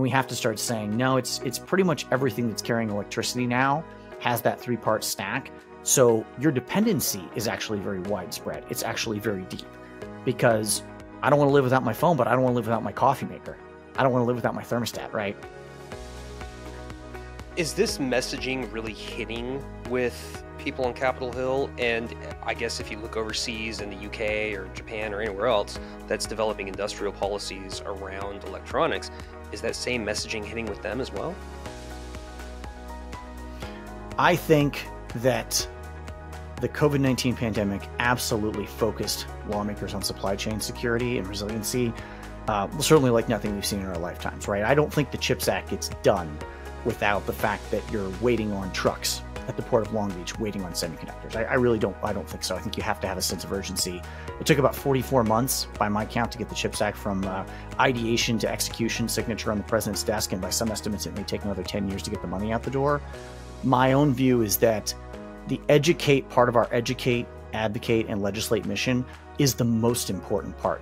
and we have to start saying no. It's it's pretty much everything that's carrying electricity now has that three part stack. So your dependency is actually very widespread. It's actually very deep because I don't want to live without my phone, but I don't want to live without my coffee maker. I don't want to live without my thermostat, right? Is this messaging really hitting with people on Capitol Hill? And I guess if you look overseas in the UK or Japan or anywhere else that's developing industrial policies around electronics, is that same messaging hitting with them as well? I think that the COVID 19 pandemic absolutely focused lawmakers on supply chain security and resiliency. Uh, certainly, like nothing we've seen in our lifetimes, right? I don't think the CHIPS Act gets done without the fact that you're waiting on trucks at the port of Long Beach waiting on semiconductors. I, I, really don't. I don't think so. I think you have to have a sense of urgency. It took about 44 months, by my count, to get the CHIPS Act from uh, ideation to execution, signature on the president's desk, and by some estimates, it may take another 10 years to get the money out the door. My own view is that the educate part of our educate, advocate, and legislate mission is the most important part.